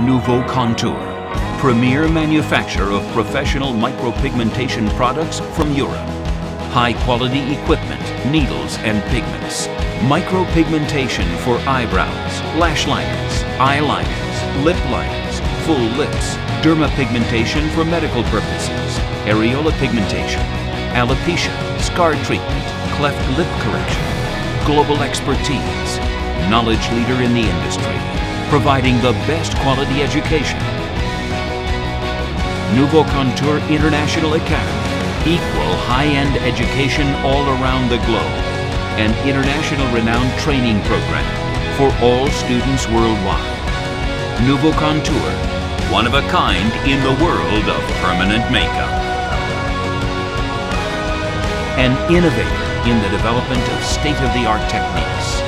Nouveau Contour, premier manufacturer of professional micropigmentation products from Europe. High quality equipment, needles and pigments. Micropigmentation for eyebrows, lash liners, eyeliners, lip liners, full lips, dermapigmentation for medical purposes, areola pigmentation, alopecia, scar treatment, cleft lip correction, global expertise, knowledge leader in the industry, providing the best quality education. Nouveau Contour International Academy, equal high-end education all around the globe, an international renowned training program for all students worldwide. Nouveau Contour, one of a kind in the world of permanent makeup. An innovator in the development of state-of-the-art techniques.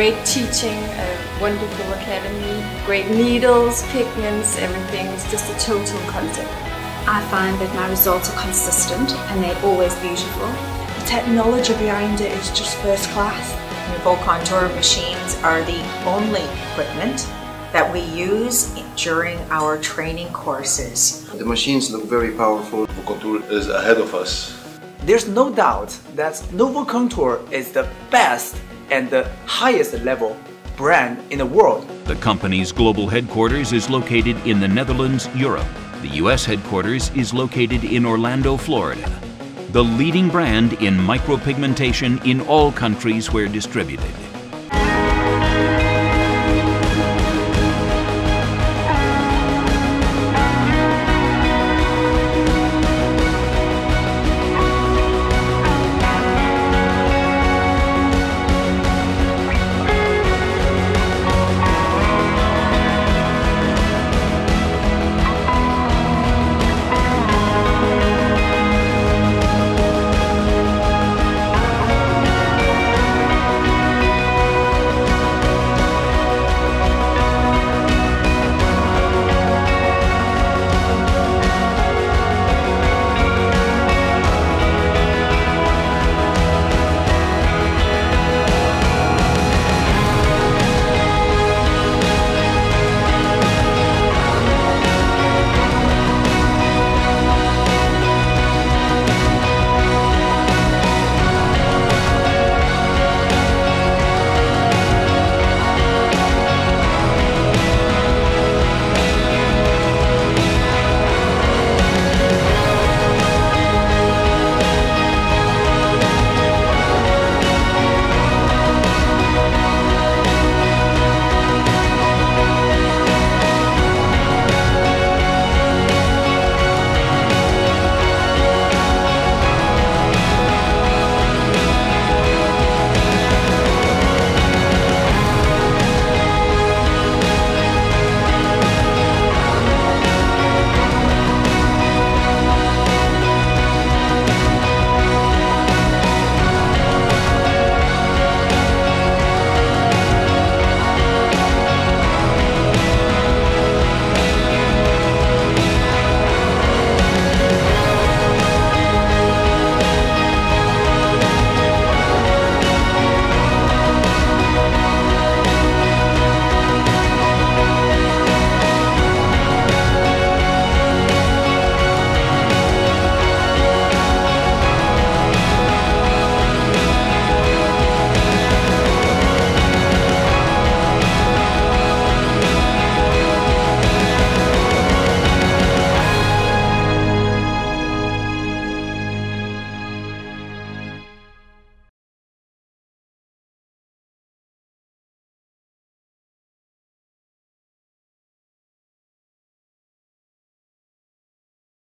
Great teaching, a wonderful academy, great needles, pigments, everything. It's just a total concept. I find that my results are consistent and they're always beautiful. The technology behind it is just first class. Nouveau Contour machines are the only equipment that we use during our training courses. The machines look very powerful. Contour is ahead of us. There's no doubt that Nouveau Contour is the best and the highest level brand in the world. The company's global headquarters is located in the Netherlands, Europe. The US headquarters is located in Orlando, Florida. The leading brand in micropigmentation in all countries where distributed.